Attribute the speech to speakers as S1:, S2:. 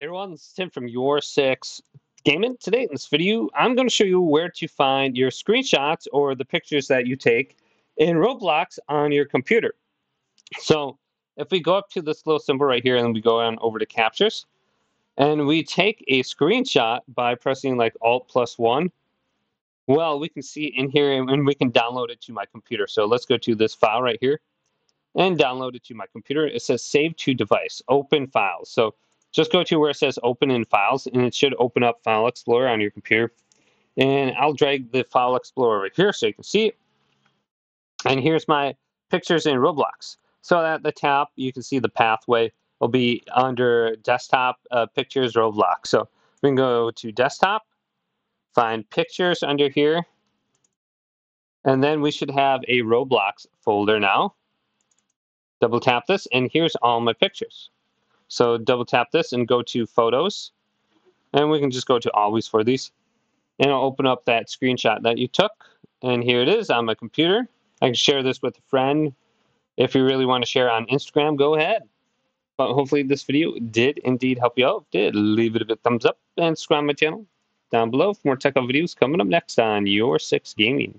S1: Everyone, this is Tim from Your Six Gaming. Today in this video, I'm going to show you where to find your screenshots or the pictures that you take in Roblox on your computer. So if we go up to this little symbol right here and we go on over to captures and we take a screenshot by pressing like Alt plus one, well, we can see in here and we can download it to my computer. So let's go to this file right here and download it to my computer. It says save to device, open files. So just go to where it says open in files and it should open up File Explorer on your computer. And I'll drag the File Explorer right here so you can see it. And here's my pictures in Roblox. So at the top, you can see the pathway will be under desktop uh, pictures Roblox. So we can go to desktop, find pictures under here, and then we should have a Roblox folder now. Double tap this, and here's all my pictures. So double tap this and go to photos. And we can just go to always for these. And I'll open up that screenshot that you took. And here it is on my computer. I can share this with a friend. If you really want to share on Instagram, go ahead. But hopefully this video did indeed help you out. Did leave it a bit thumbs up and subscribe my channel down below for more tech videos coming up next on Your Six Gaming.